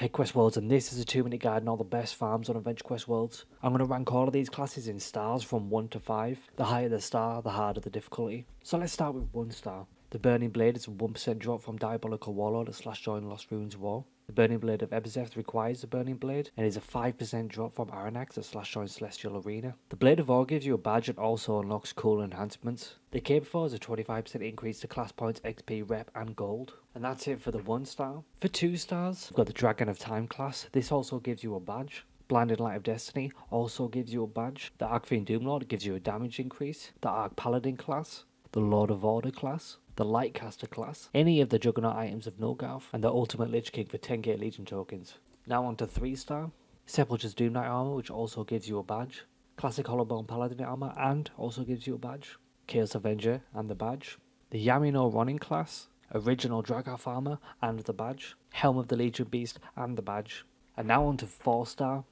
Hey Quest Worlds, and this is a 2 minute guide on all the best farms on Adventure Quest Worlds. I'm going to rank all of these classes in stars from 1 to 5. The higher the star, the harder the difficulty. So let's start with 1 star. The Burning Blade is a 1% drop from Diabolical Warlord at Slash Join Lost Ruins War. The Burning Blade of Abezeth requires the Burning Blade and is a 5% drop from Aranx at Slash Join Celestial Arena. The Blade of Awe gives you a badge and also unlocks cool enhancements. The Cape 4 is a 25% increase to class points, XP, rep and gold. And that's it for the 1 star. For 2 stars, we've got the Dragon of Time class. This also gives you a badge. Blinding Light of Destiny also gives you a badge. The Archfiend Doomlord gives you a damage increase. The ArchPaladin class. The Lord of Order class the Lightcaster class, any of the Juggernaut items of Nulgath, and the Ultimate Lich King for 10k Legion tokens. Now on to 3 star. Sepulchure's Doom Knight armor, which also gives you a badge. Classic Hollowborn Paladin armor, and also gives you a badge. Chaos Avenger and the badge. The Yami no Ronin class, original Drakath armor and the badge. Helm of the Legion Beast and the badge. And now on to 4 star.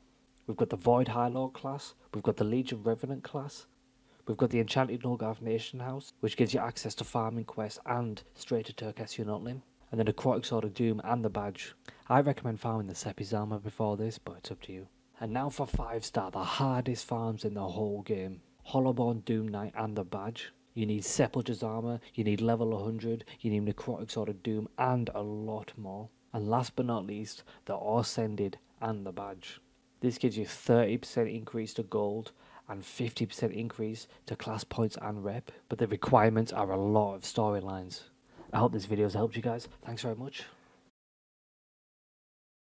We've got the Void High Lord class, we've got the Legion Revenant class, We've got the Enchanted Nulgath Nation House, which gives you access to farming quests and straight to Tercessuinotlim. And then a Necrotic Sword of Doom and the badge. I recommend farming the Seppi's armor before this, but it's up to you. And now for 5 star, the hardest farms in the whole game. Hollowborn Doom Knight and the badge. You need Sepulchure's armor, you need level 100, you need Necrotic Sword of Doom, and a lot more. And last but not least, the Awescended and the badge. This gives you 30% increase to gold and 50% increase to class points and rep, but the requirements are a lot of storylines. I hope this video has helped you guys. Thanks very much.